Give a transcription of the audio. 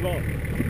对不？